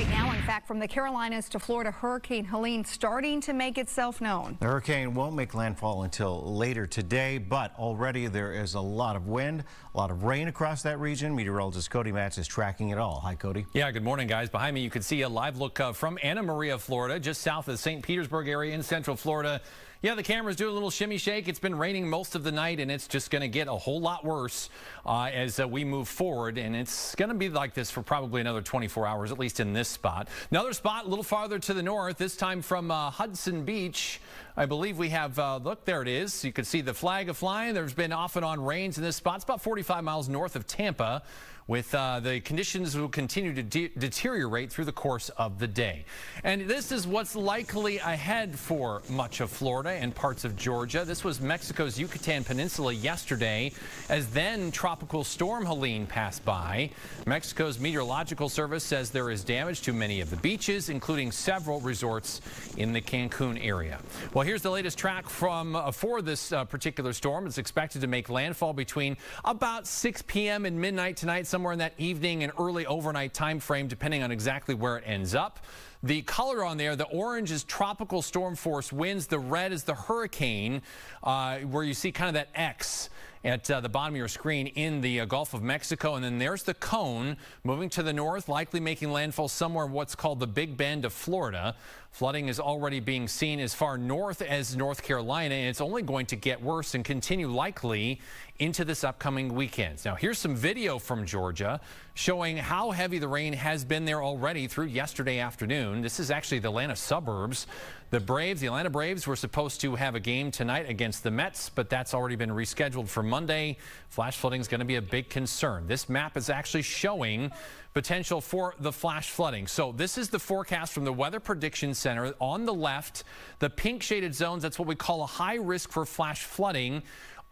right now. In fact, from the Carolinas to Florida, Hurricane Helene starting to make itself known. The hurricane won't make landfall until later today, but already there is a lot of wind, a lot of rain across that region. Meteorologist Cody Matz is tracking it all. Hi, Cody. Yeah, good morning, guys. Behind me, you can see a live look uh, from Anna Maria, Florida, just south of the St. Petersburg area in central Florida. Yeah, the cameras do a little shimmy shake. It's been raining most of the night, and it's just going to get a whole lot worse uh, as uh, we move forward. And it's going to be like this for probably another 24 hours, at least in this spot. Another spot a little farther to the north, this time from uh, Hudson Beach. I believe we have, uh, look, there it is. You can see the flag of flying. There's been off and on rains in this spot. It's about 45 miles north of Tampa with uh, the conditions will continue to de deteriorate through the course of the day. And this is what's likely ahead for much of Florida and parts of Georgia. This was Mexico's Yucatan Peninsula yesterday as then tropical storm Helene passed by. Mexico's meteorological service says there is damage to many of the beaches, including several resorts in the Cancun area. Well, here's the latest track from uh, for this uh, particular storm. It's expected to make landfall between about 6 p.m. and midnight tonight. Somewhere in that evening and early overnight time frame, depending on exactly where it ends up. The color on there, the orange is tropical storm force winds. The red is the hurricane, uh, where you see kind of that X at uh, the bottom of your screen in the uh, Gulf of Mexico. And then there's the cone moving to the north, likely making landfall somewhere in what's called the Big Bend of Florida. Flooding is already being seen as far north as North Carolina, and it's only going to get worse and continue likely into this upcoming weekend. Now, here's some video from Georgia showing how heavy the rain has been there already through yesterday afternoon. This is actually the Atlanta suburbs. The Braves, the Atlanta Braves, were supposed to have a game tonight against the Mets, but that's already been rescheduled for Monday. Flash flooding is going to be a big concern. This map is actually showing potential for the flash flooding. So this is the forecast from the Weather Prediction Center. On the left, the pink shaded zones, that's what we call a high risk for flash flooding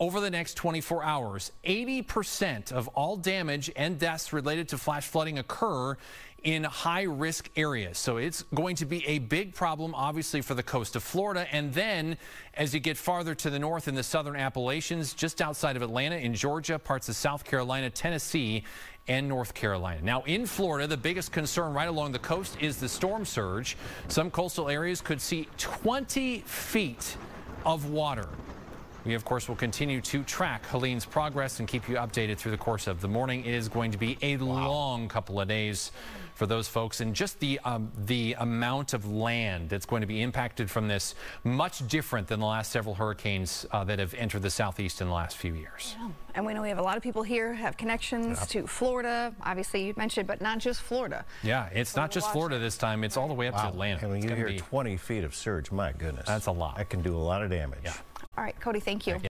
over the next 24 hours. 80% of all damage and deaths related to flash flooding occur in high risk areas. So it's going to be a big problem, obviously, for the coast of Florida. And then as you get farther to the north in the southern Appalachians, just outside of Atlanta in Georgia, parts of South Carolina, Tennessee, and North Carolina. Now in Florida, the biggest concern right along the coast is the storm surge. Some coastal areas could see 20 feet of water. We, of course, will continue to track Helene's progress and keep you updated through the course of the morning. It is going to be a wow. long couple of days for those folks and just the um, the amount of land that's going to be impacted from this much different than the last several hurricanes uh, that have entered the southeast in the last few years. Yeah. And we know we have a lot of people here have connections to Florida, obviously you mentioned, but not just Florida. Yeah, it's so not just Florida this time. It's all the way up wow. to Atlanta. And when you hear be, 20 feet of surge, my goodness. That's a lot. That can do a lot of damage. Yeah. All right, Cody, thank you. Thank you.